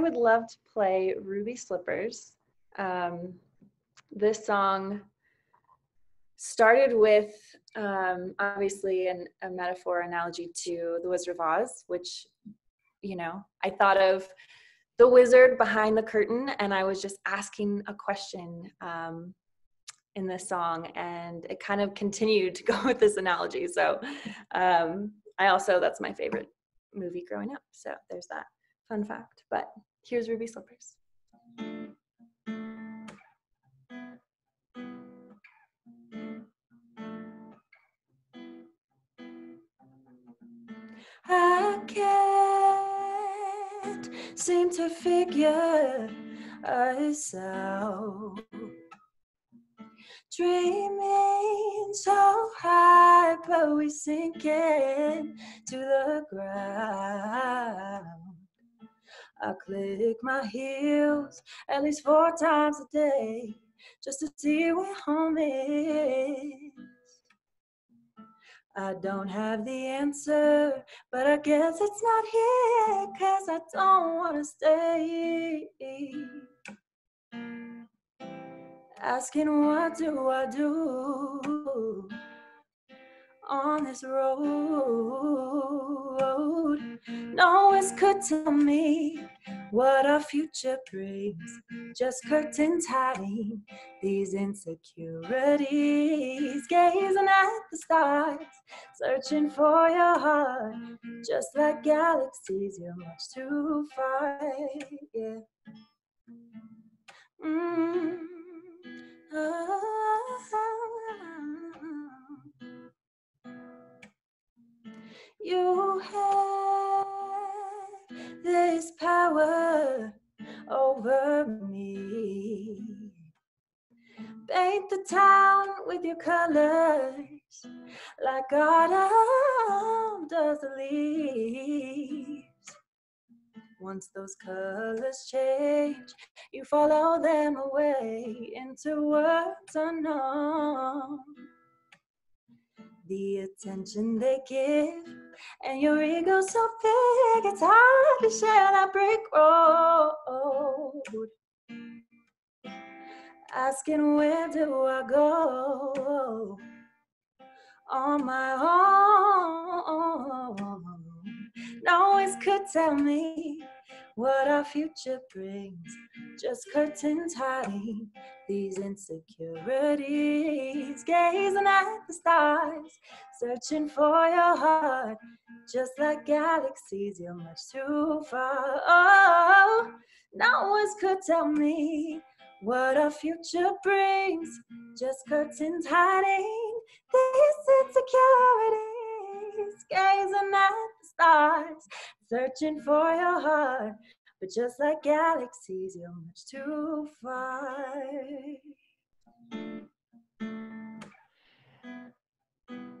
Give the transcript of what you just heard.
I would love to play Ruby Slippers. Um, this song started with um, obviously an, a metaphor analogy to the Wizard of Oz, which, you know, I thought of the wizard behind the curtain and I was just asking a question um, in this song and it kind of continued to go with this analogy. So um, I also, that's my favorite movie growing up. So there's that fun fact. But here's Ruby Slippers. I can't seem to figure us out. Dreaming so high, but we sinking to the ground. I click my heels at least four times a day just to see where home is. I don't have the answer, but I guess it's not here, cause I don't wanna stay. Asking what do I do on this road? No one could tell me what our future brings. Mm-hmm. Just mm-hmm. curtains hiding these insecurities. Gazing at the stars, searching for your heart. Mm-hmm. Just like galaxies, you're much too far. Yeah. Mm. You have this power over me. Paint the town with your colors like autumn does the leaves. Once those colors change, you follow them away into worlds unknown. The attention they give, and your ego so big, it's hard to share that brick road. Asking where do I go on my own? No one could tell me what our future brings. Just curtains hiding these insecurities. Gazing at the stars, searching for your heart. Just like galaxies, you're much too far. Oh, no one could tell me what our future brings. Just curtains hiding these insecurities. Gazing searching for your heart. But just like galaxies, you're much too far.